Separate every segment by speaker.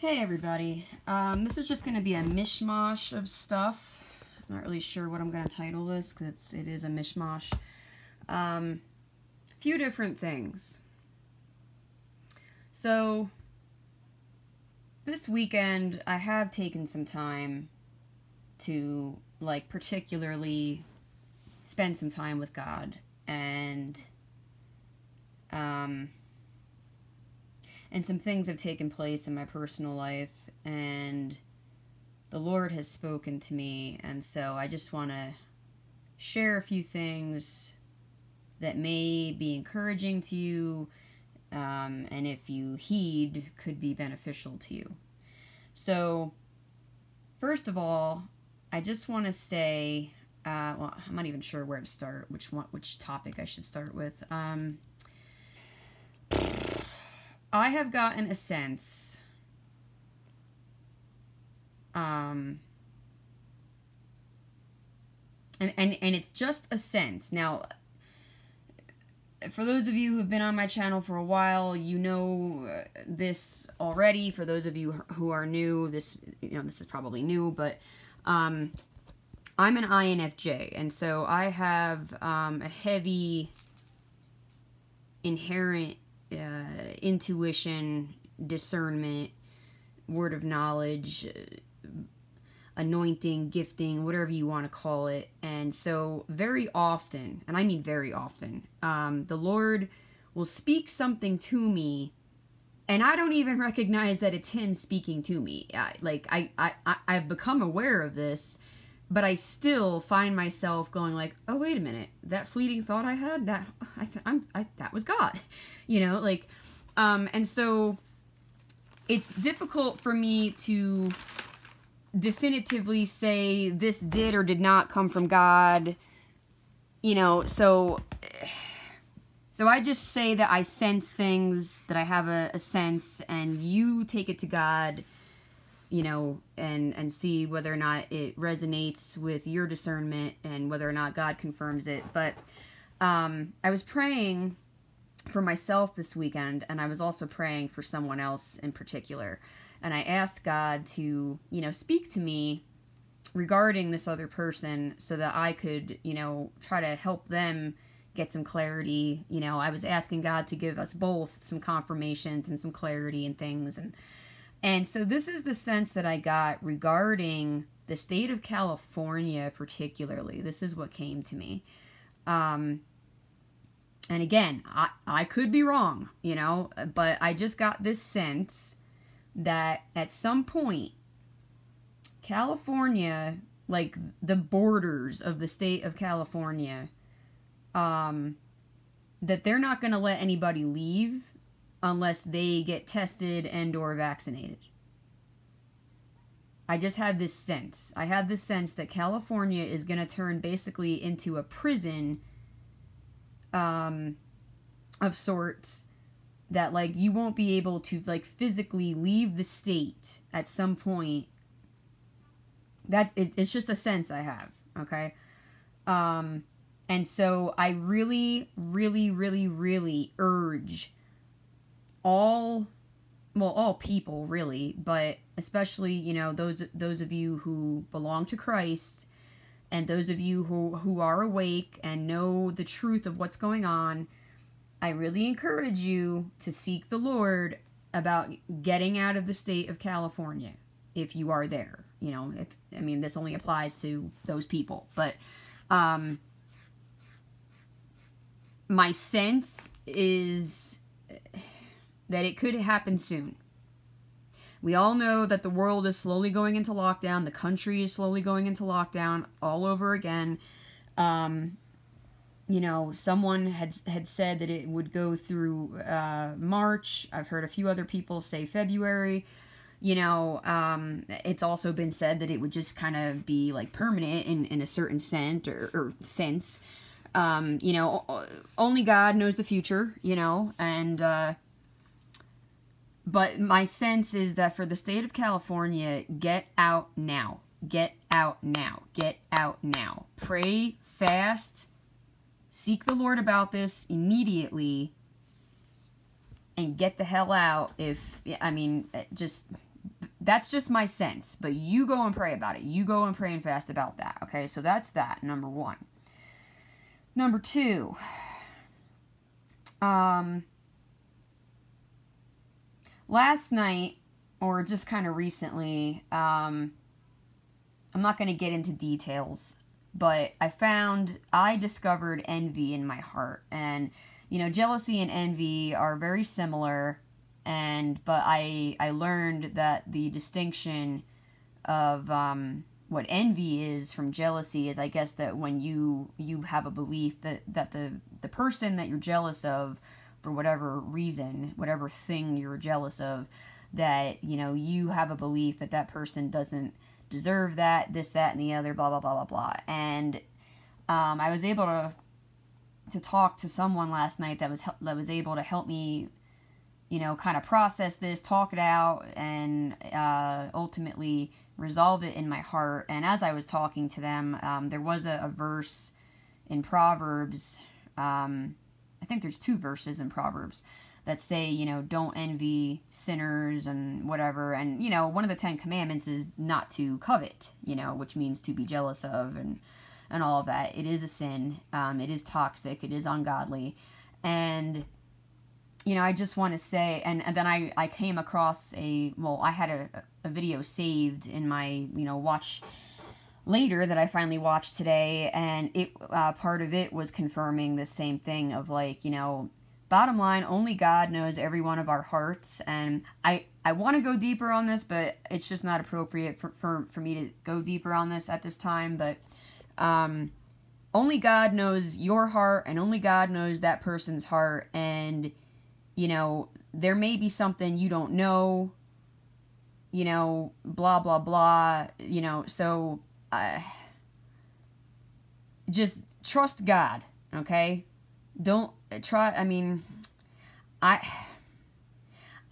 Speaker 1: Hey everybody, um, this is just going to be a mishmash of stuff. I'm not really sure what I'm going to title this because it is a mishmash. Um, a few different things. So, this weekend I have taken some time to, like, particularly spend some time with God and, um, and some things have taken place in my personal life and the lord has spoken to me and so i just want to share a few things that may be encouraging to you um, and if you heed could be beneficial to you. So first of all i just want to say uh, well i'm not even sure where to start which one which topic i should start with. Um, I have gotten a sense um and, and and it's just a sense. Now for those of you who've been on my channel for a while, you know uh, this already. For those of you who are new, this you know this is probably new, but um I'm an INFJ, and so I have um, a heavy inherent uh, intuition, discernment, word of knowledge, uh, anointing, gifting, whatever you want to call it. And so, very often, and I mean very often, um, the Lord will speak something to me. And I don't even recognize that it's him speaking to me. I, like I, I, I've become aware of this, but I still find myself going like, "Oh, wait a minute, that fleeting thought I had, that I, I'm, I, that was God," you know, like, um, and so it's difficult for me to definitively say this did or did not come from God, you know, so. So I just say that I sense things, that I have a, a sense, and you take it to God you know, and and see whether or not it resonates with your discernment and whether or not God confirms it. But um, I was praying for myself this weekend, and I was also praying for someone else in particular. And I asked God to, you know, speak to me regarding this other person so that I could, you know, try to help them get some clarity. You know, I was asking God to give us both some confirmations and some clarity and things. And and so this is the sense that I got regarding the state of California, particularly. This is what came to me. Um, and again, I, I could be wrong, you know, but I just got this sense that at some point, California, like the borders of the state of California, um, that they're not going to let anybody leave unless they get tested and or vaccinated. I just had this sense. I had this sense that California is going to turn basically into a prison um, of sorts that like you won't be able to like physically leave the state at some point. That it, it's just a sense I have, okay? Um and so I really really really really urge all well all people really but especially you know those those of you who belong to Christ and those of you who who are awake and know the truth of what's going on I really encourage you to seek the Lord about getting out of the state of California if you are there you know if I mean this only applies to those people but um my sense is that it could happen soon. We all know that the world is slowly going into lockdown. The country is slowly going into lockdown all over again. Um, you know, someone had had said that it would go through uh, March. I've heard a few other people say February. You know, um, it's also been said that it would just kind of be like permanent in, in a certain sense or, or sense. Um, you know, only God knows the future. You know, and uh, but my sense is that for the state of California, get out now. Get out now. Get out now. Pray fast. Seek the Lord about this immediately and get the hell out if I mean just that's just my sense, but you go and pray about it. You go and pray and fast about that. Okay, so that's that, number one. Number two, um, last night, or just kind of recently, um, I'm not going to get into details, but I found, I discovered envy in my heart. And, you know, jealousy and envy are very similar and but I I learned that the distinction of um, what envy is from jealousy is I guess that when you you have a belief that that the the person that you're jealous of for whatever reason whatever thing you're jealous of that you know you have a belief that that person doesn't deserve that this that and the other blah blah blah blah blah and um, I was able to to talk to someone last night that was that was able to help me you know, kind of process this, talk it out, and uh, ultimately resolve it in my heart. And as I was talking to them, um, there was a, a, verse in Proverbs. Um, I think there's two verses in Proverbs that say, you know, don't envy sinners and whatever. And, you know, one of the Ten Commandments is not to covet, you know, which means to be jealous of and, and all of that. It is a sin. Um, it is toxic. It is ungodly. And you know, I just want to say, and, and then I, I came across a, well, I had a, a video saved in my, you know, watch later that I finally watched today, and it, uh, part of it was confirming the same thing of like, you know, bottom line, only God knows every one of our hearts, and I, I want to go deeper on this, but it's just not appropriate for, for, for me to go deeper on this at this time, but, um, only God knows your heart, and only God knows that person's heart, and you know, there may be something you don't know, you know, blah, blah, blah, you know, so uh, just trust God, okay? Don't try, I mean, I.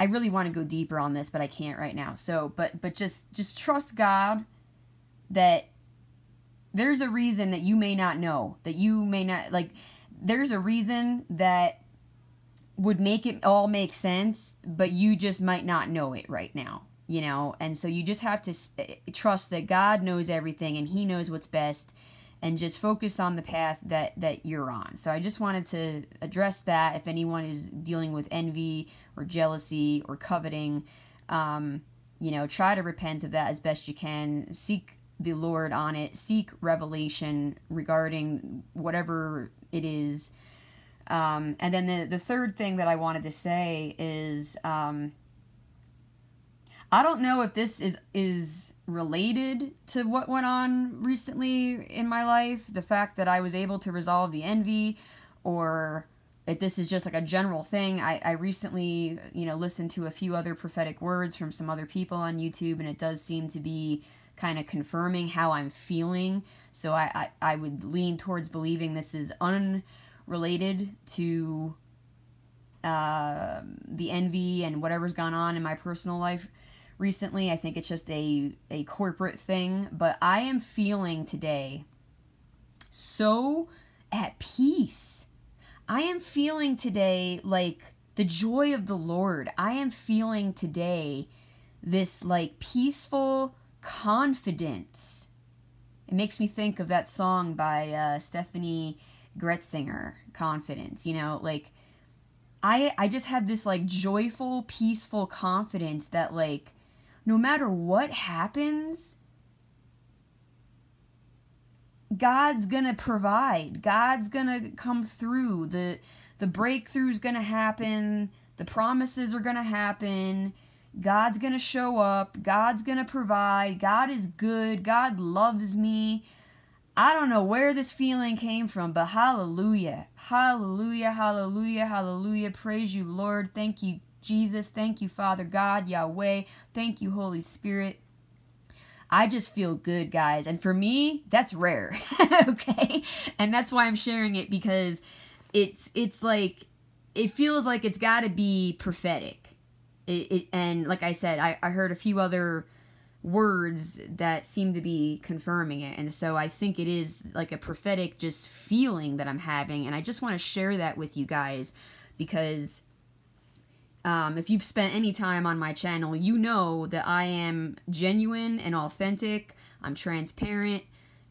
Speaker 1: I really want to go deeper on this, but I can't right now. So, but but just just trust God that there's a reason that you may not know, that you may not like there's a reason that would make it all make sense, but you just might not know it right now, you know? And so you just have to eh, trust that God knows everything and he knows what's best and just focus on the path that that you're on. So I just wanted to address that if anyone is dealing with envy or jealousy or coveting, um, you know, try to repent of that as best you can. Seek the Lord on it. Seek revelation regarding whatever it is um, and then the, the third thing that I wanted to say is um, I don't know if this is is related to what went on recently in my life, the fact that I was able to resolve the envy, or if this is just like a general thing. I, I recently, you know, listened to a few other prophetic words from some other people on YouTube, and it does seem to be kind of confirming how I'm feeling. So I, I, I would lean towards believing this is unrelated to uh, the envy and whatever's gone on in my personal life recently. I think it's just a, a corporate thing. But I am feeling today so at peace. I am feeling today like the joy of the Lord. I am feeling today this like peaceful confidence. It makes me think of that song by uh, Steffany Gretzinger confidence, you know, like I I just have this like joyful, peaceful confidence that like no matter what happens, God's gonna provide. God's gonna come through. The the breakthrough's gonna happen. The promises are gonna happen. God's gonna show up. God's gonna provide. God is good. God loves me. I don't know where this feeling came from, but hallelujah. Hallelujah, hallelujah, hallelujah. Praise you, Lord. Thank you, Jesus. Thank you, Father God, Yahweh. Thank you, Holy Spirit. I just feel good, guys. And for me, that's rare. okay? And that's why I'm sharing it because it's it's like it feels like it's got to be prophetic. It, it, and like I said, I, I heard a few other words that seem to be confirming it. And so I think it is like a prophetic just feeling that I'm having. And I just want to share that with you guys because um, if you've spent any time on my channel, you know that I am genuine and authentic. I'm transparent.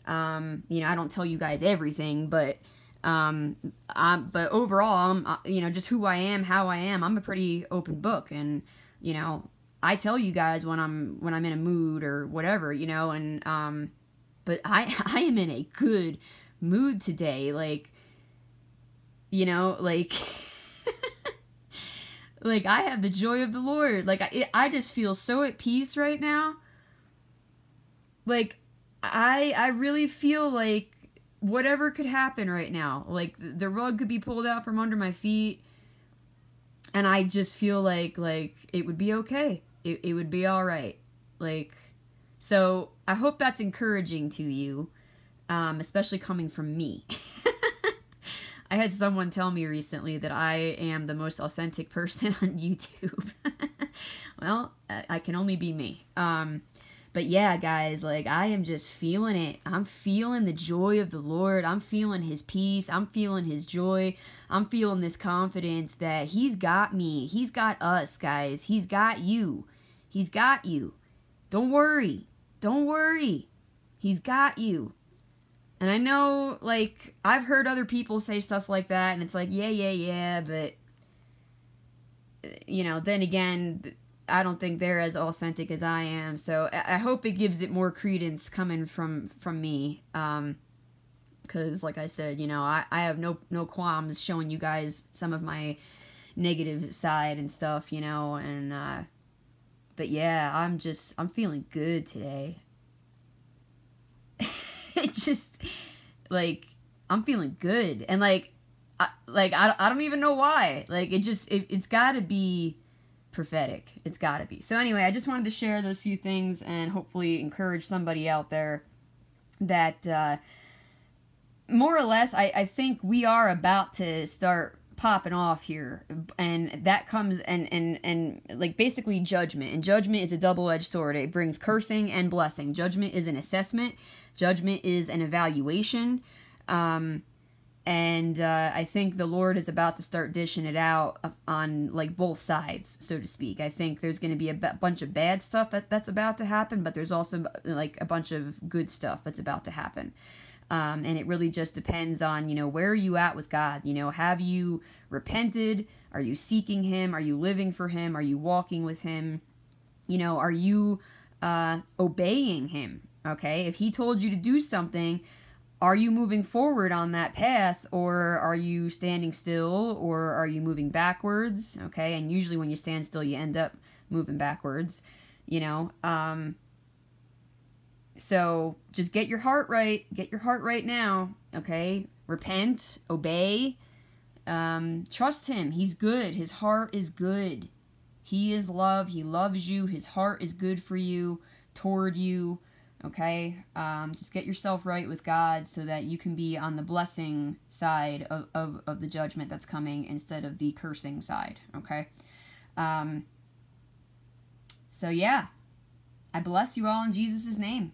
Speaker 1: Um, you know, I don't tell you guys everything, but um, I'm, but overall, I'm, uh, you know, just who I am, how I am. I'm a pretty open book, and you know, I tell you guys when I'm when I'm in a mood or whatever, you know, and um, but I I am in a good mood today, like, you know, like. like I have the joy of the Lord. Like I, I just feel so at peace right now. Like I, I really feel like whatever could happen right now. Like the rug could be pulled out from under my feet, and I just feel like like it would be okay. It, it would be all right. Like so, I hope that's encouraging to you, um, especially coming from me. I had someone tell me recently that I am the most authentic person on YouTube. well, I can only be me. Um, but yeah, guys, like I am just feeling it. I'm feeling the joy of the Lord. I'm feeling his peace. I'm feeling his joy. I'm feeling this confidence that he's got me. He's got us, guys. He's got you. He's got you. Don't worry. Don't worry. He's got you. And I know, like, I've heard other people say stuff like that, and it's like, yeah, yeah, yeah, but, you know, then again, I don't think they're as authentic as I am. So I hope it gives it more credence coming from from me. Um, because, like I said, you know, I, I have no no qualms showing you guys some of my negative side and stuff, you know, and uh, but yeah, I'm just I'm feeling good today. it just like I'm feeling good. And like I, like I, I don't even know why. Like it just it, it's got to be prophetic. It's got to be. So anyway I just wanted to share those few things and hopefully encourage somebody out there that uh, more or less I, I think we are about to start popping off here. And that comes and and and like basically judgment. And judgment is a double-edged sword. It brings cursing and blessing. Judgment is an assessment. Judgment is an evaluation. Um and uh, I think the Lord is about to start dishing it out on like both sides, so to speak. I think there's going to be a bunch of bad stuff that, that's about to happen, but there's also like a bunch of good stuff that's about to happen. Um, and it really just depends on, you know, where are you at with God? You know, have you repented? Are you seeking Him? Are you living for Him? Are you walking with Him? You know, are you uh, obeying Him? Okay. If He told you to do something, are you moving forward on that path or are you standing still or are you moving backwards? Okay. And usually when you stand still, you end up moving backwards, you know. Um, so just get your heart right. Get your heart right now. Okay. Repent, obey, um, trust him. He's good. His heart is good. He is love. He loves you. His heart is good for you, toward you. Okay. Um, just get yourself right with God so that you can be on the blessing side of, of, of the judgment that's coming instead of the cursing side. Okay. Um, so, yeah. I bless you all in Jesus' name.